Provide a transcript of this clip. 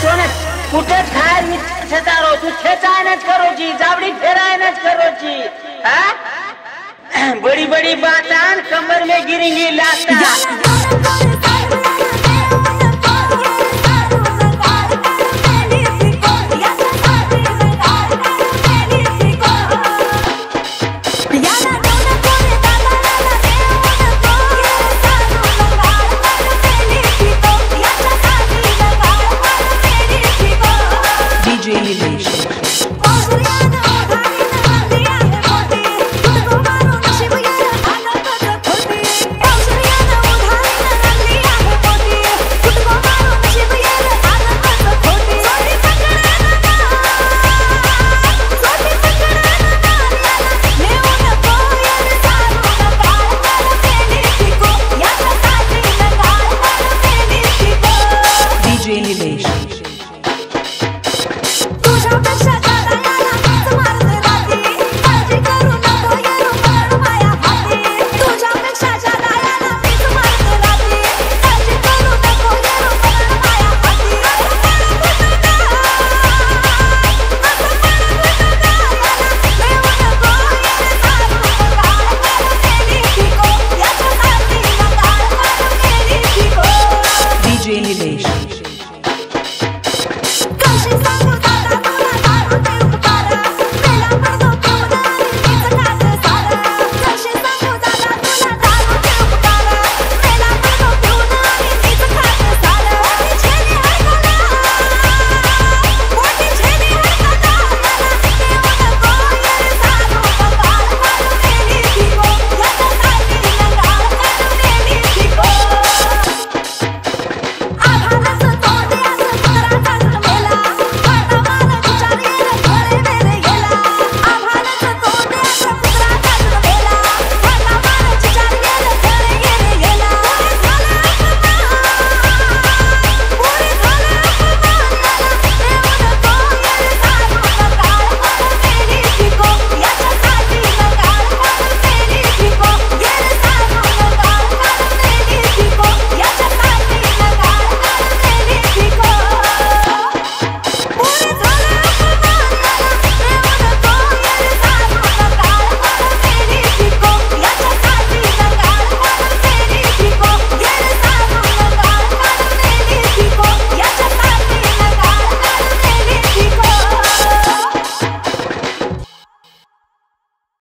सोनच कुठेच खायला मी छतारो तू खेचायनच करोची जाबडी फेरायनच करोची हा बड़ी बड़ी बातान कमर में गिरेंगी लाता